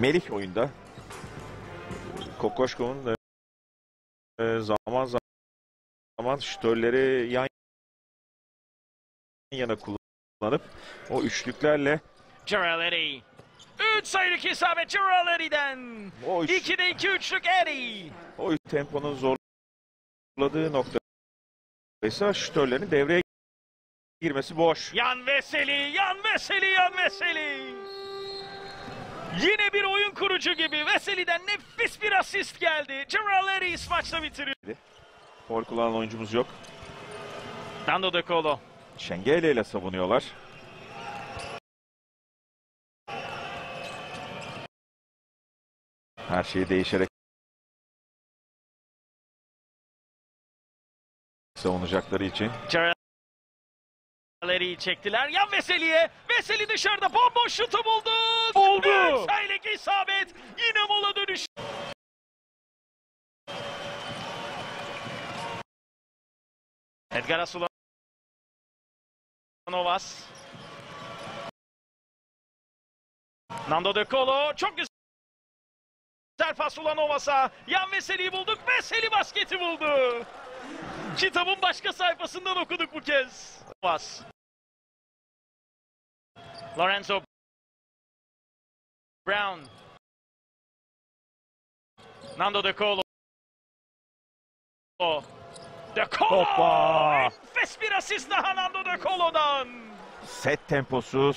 Melih oyunda. Kokoşkov'un e, zaman zaman şütörleri yan yana kullanıp o üçlüklerle Girelli. 3 sayılık isabet Girelli'den. o, üç, 2'de 2 üçlük Eddie. o temponun zorladığı nokta ise şütörlerin devreye girmesi boş. Yan Veseli, Yan Veseli, Yan Veseli. Yine bir oyun kurucu gibi Veseli'den nefis bir asist geldi. Girelli maçta bitiriyor. Foul kullanan oyuncumuz yok. Nando De Colo. Şengele ile savunuyorlar. Her şey değişerek savunacakları için. Girelli'yi çektiler. Yan Veseli'ye. Veseli dışarıda bomboş şutu buldu. Oldu. 3 sayılık isabet. Yine mola dönüş. Edgar Asulanovas. Nando De Colo çok güzel pas Ulanovas'a. Yan Veseli'yi bulduk. Veseli basketi buldu. Kitabın başka sayfasından okuduk bu kez. Pas. Lorenzo Brown. Nando De Colo. De Colo! Hoppa! Enfes bir asist daha Nando De Colo'dan. Set temposu,